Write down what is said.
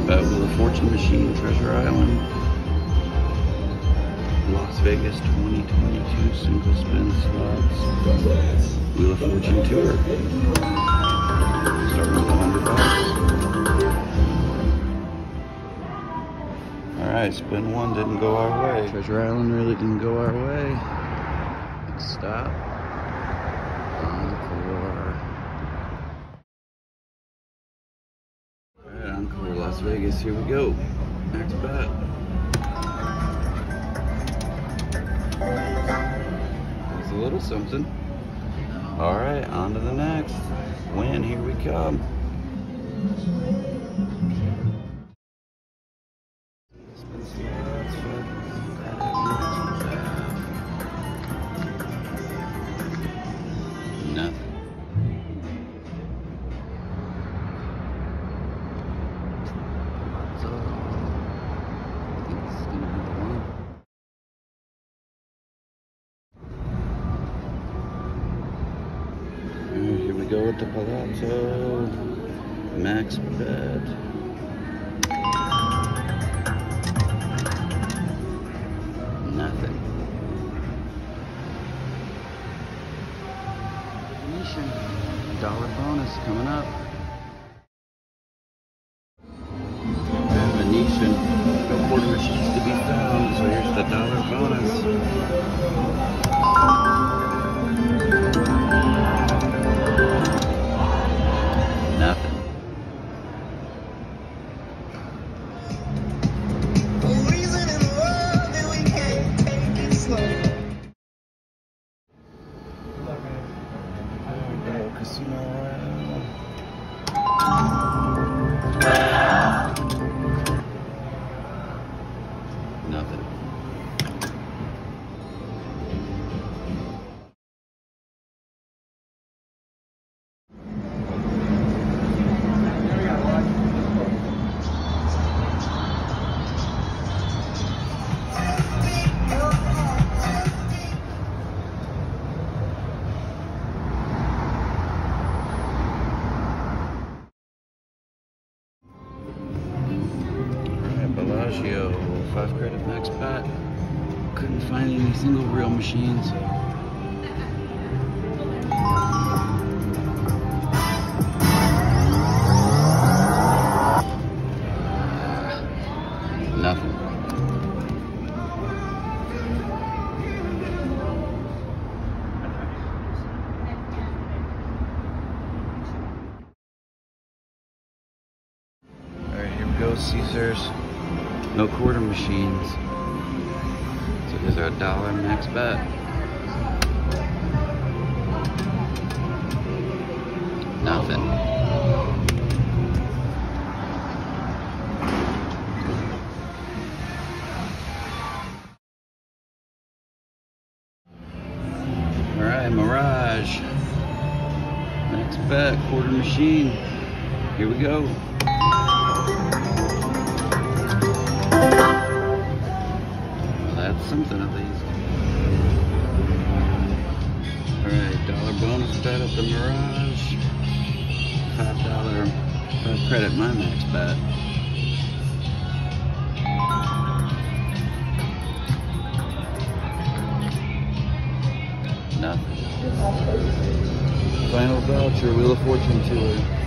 Bet Wheel of Fortune Machine, Treasure Island. Las Vegas 2022 single spin slots. Wheel of Fortune Tour. Starting with 100 bucks. Alright, spin one didn't go our way. Treasure Island really didn't go our way. Next stop. Encore. Alright, Encore Las Vegas, here we go. Next bet. There's a little something. Alright, on to the next. Wynn, here we come. Nothing. With the Palazzo. Max bet. Nothing. Venetian. Dollar bonus coming up. Venetian. No quarter machines to be found, so here's the dollar bonus. 5 credit max bet. Couldn't find any single reel machines. Caesars no quarter machines. So there's our dollar max bet. Nothing. Alright, Mirage. Max bet, quarter machine. Here we go. Something at least. Alright, dollar bonus bet at the Mirage. Five dollar five credit my max bet. Nothing. Final voucher, Wheel of Fortune tour.